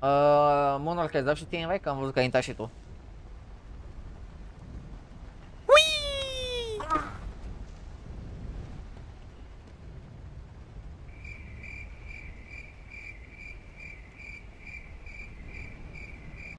Uh, Monarch, ai dat și tine, invite, că am văzut că ai intrat și tu.